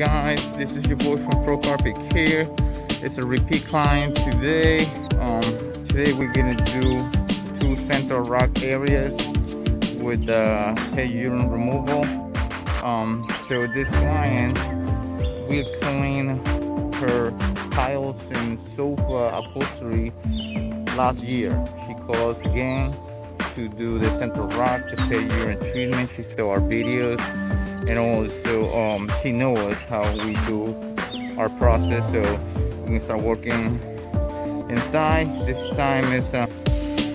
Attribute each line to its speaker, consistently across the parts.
Speaker 1: guys, this is your boy from Pro Carpet Care. It's a repeat client today. Um, today we're gonna do two central rock areas with the uh, head urine removal. Um, so this client will clean her tiles and sofa upholstery last year. She called us again to do the central rock, the pay urine treatment. She saw our videos and also um, she knows how we do our process so we can start working inside. This time is uh,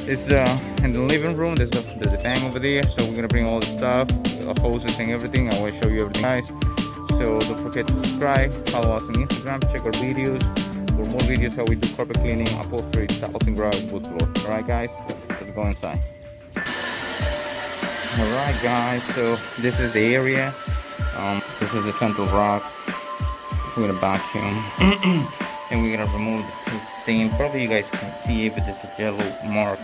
Speaker 1: is uh, in the living room there's a, there's a bank over there so we're gonna bring all the stuff the hoses and everything. I will show you everything guys. So don't forget to subscribe follow us on Instagram check our videos. For more videos how we do carpet cleaning upholstery tiles and grout wood floor all right guys? Let's go inside all right guys so this is the area. Um, this is the central rock. We're gonna vacuum and we're gonna remove the stain. Probably you guys can see it but there's a yellow mark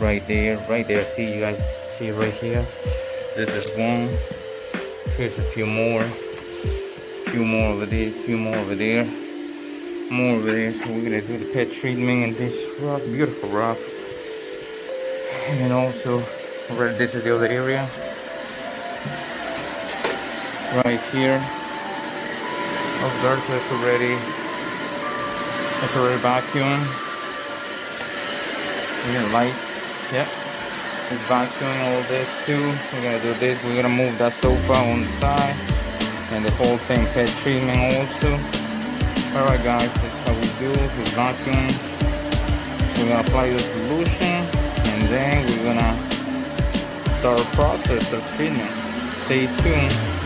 Speaker 1: right there. Right there see you guys see right here? This is one. Here's a few more. Few more over there few more over there. More over there. So we're gonna do the pet treatment in this rock beautiful rock. And then also where this is the other area. Right here. Of dirt that's already that's already vacuum we're gonna light. Yep. It's vacuuming all this too. We're gonna do this. We're gonna move that sofa on the side. And the whole thing head treatment also. All right guys that's how we do we vacuum. We're gonna apply the solution. And then we're gonna start process of treatment. Stay tuned.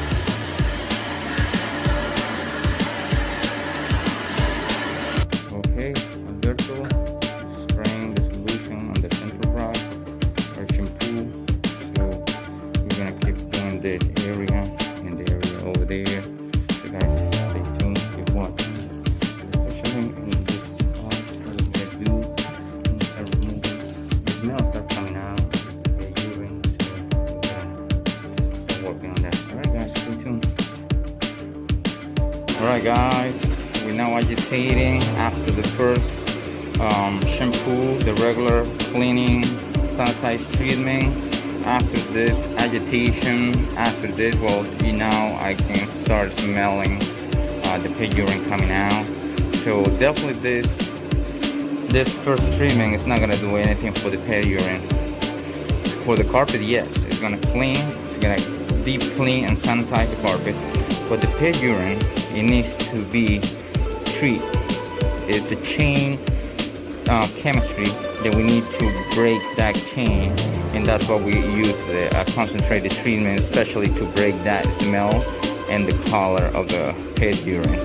Speaker 1: Agitating after the first um, shampoo, the regular cleaning, sanitize treatment. After this agitation, after this, well, you know, I can start smelling uh, the pig urine coming out. So definitely this this first treatment is not gonna do anything for the pig urine. For the carpet, yes, it's gonna clean, it's gonna deep clean and sanitize the carpet. But the pig urine, it needs to be treated. It's a chain uh, chemistry that we need to break that chain, and that's what we use the uh, concentrated treatment, especially to break that smell and the color of the pet urine.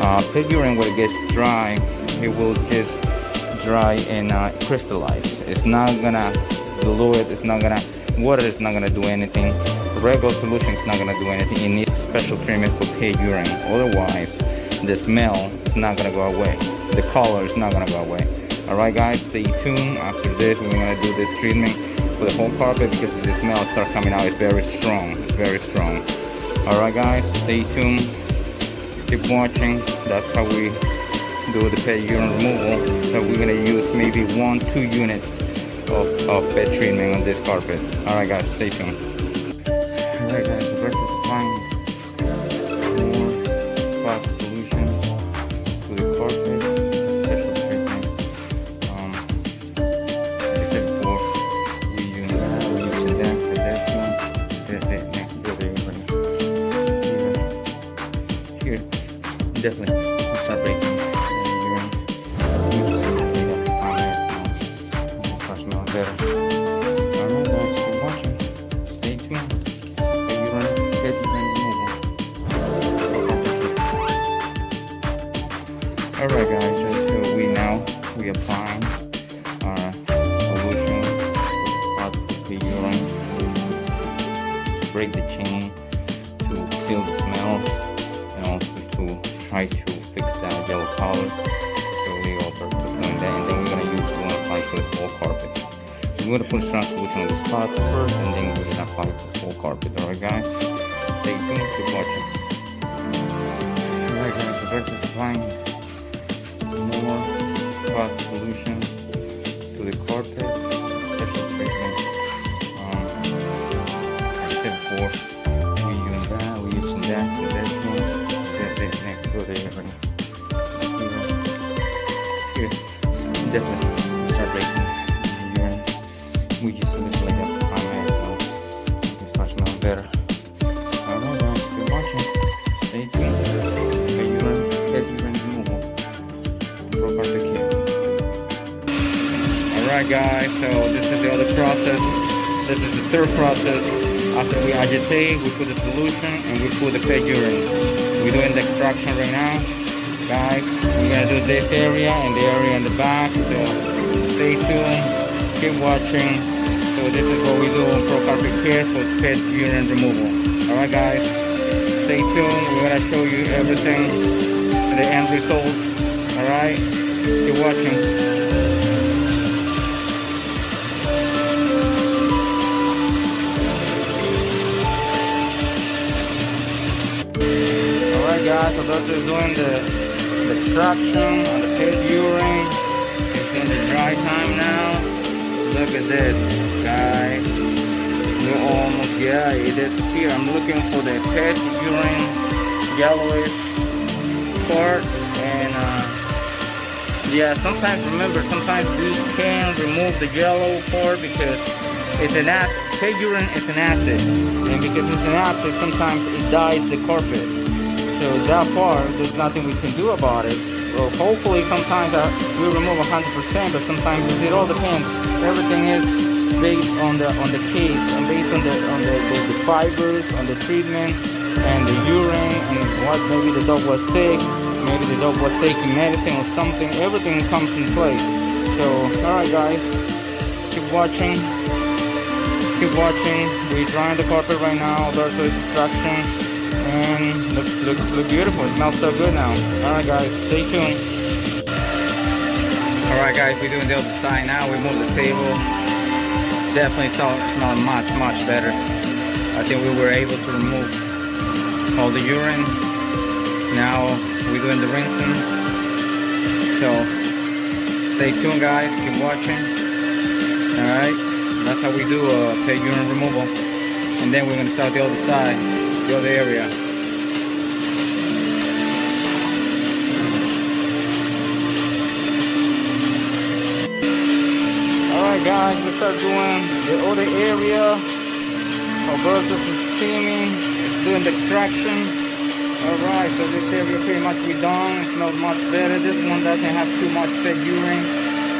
Speaker 1: Uh, pig urine, when it gets dry, it will just dry and uh, crystallize. It's not gonna dilute. It's not gonna water. is not gonna do anything regular solution is not gonna do anything. It needs special treatment for pet urine. Otherwise, the smell is not gonna go away. The color is not gonna go away. Alright guys, stay tuned. After this, we're gonna do the treatment for the whole carpet because the smell start coming out. It's very strong. It's very strong. Alright guys, stay tuned. Keep watching. That's how we do the pet urine removal. So we're gonna use maybe one, two units of, of pet treatment on this carpet. Alright guys, stay tuned. Alright guys, the breakfast supplying better. Alright guys. Stay tuned. Alright guys, so, we now we applying our uh, solution for of the urine to break the chain, to kill the smell, and also to try to fix that yellow color. We're gonna put strong solution on the spots first, and then we're gonna apply the whole carpet. Alright guys, stay tuned, keep watching. Alright guys, the Alberto is applying more cross solution to the carpet, special treatment. Um, said before, we use that, we using that for one, that, next there, right? Here, definitely Alright guys, so this is the other process. This is the third process. After we agitate, we put the solution and we put the fed urine. We're doing the extraction right now. Guys, we're gonna do this area and the area in the back. So stay tuned, keep watching. So this is what we do on Carpet Care for fed urine removal. Alright guys, stay tuned. We're gonna show you everything, the end result. Alright, watching. Alright guys, so those are doing the, the extraction on the pig urine. It's in the dry time now. Look at this, guys. We're almost, yeah, it is here. I'm looking for the pet urine yellowish part. Yeah, sometimes, remember, sometimes we can remove the yellow part because it's an acid. Pig urine is an acid. And because it's an acid, sometimes it dyes the carpet. So that part, there's nothing we can do about it. Well, hopefully sometimes uh, we remove 100%, but sometimes it all depends. Everything is based on the on the case and based on the on the, the, the fibers, on the treatment, and the urine, and what maybe the dog was sick, maybe the dog was taking medicine or something. Everything comes in play. So, all right, guys, keep watching. Keep watching. We're drying the carpet right now. There's the extraction and look, look, look beautiful. It smells so good now. All right, guys, stay tuned. All right, guys, we're doing the other side now. We moved the table. Definitely thought smelled much, much better. I think we were able to remove all the urine. Now we're doing the rinsing. So stay tuned, guys. Keep watching. All right, that's how we do uh, a pig urine removal. And then we're gonna start the other side the other area. Alright guys, we start doing the other area. Our Alberto is steaming, doing the extraction. Alright, so this area pretty much we done. It smells much better. This one doesn't have too much fed urine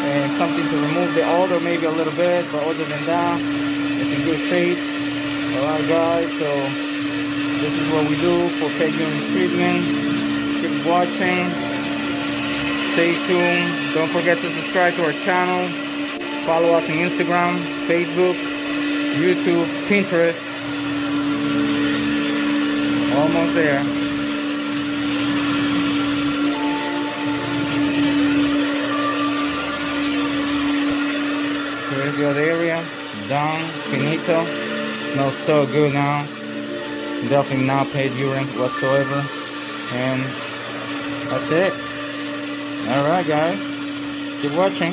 Speaker 1: and something to remove the odor maybe a little bit, but other than that, it's in good shape. Alright guys, so this is what we do for pegging treatment. Keep watching. Stay tuned. Don't forget to subscribe to our channel. Follow us on Instagram, Facebook, YouTube, Pinterest. Almost there. Here's the other area. Done. Finito. Smells so good now definitely not paid urine whatsoever and that's it all right guys keep watching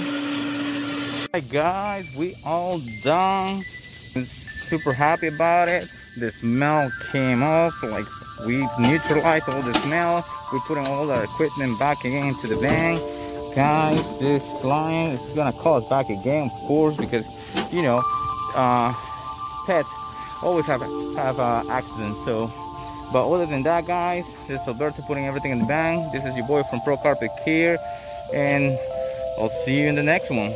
Speaker 1: Alright guys we all done super happy about it the smell came off like we neutralized all the smell we're putting all the equipment back again into the van guys this client is gonna call us back again of course because you know uh pets always have have uh, accidents. So, but other than that, guys, this is Alberto putting everything in the bag. This is your boy from Pro Carpet Care, and I'll see you in the next one.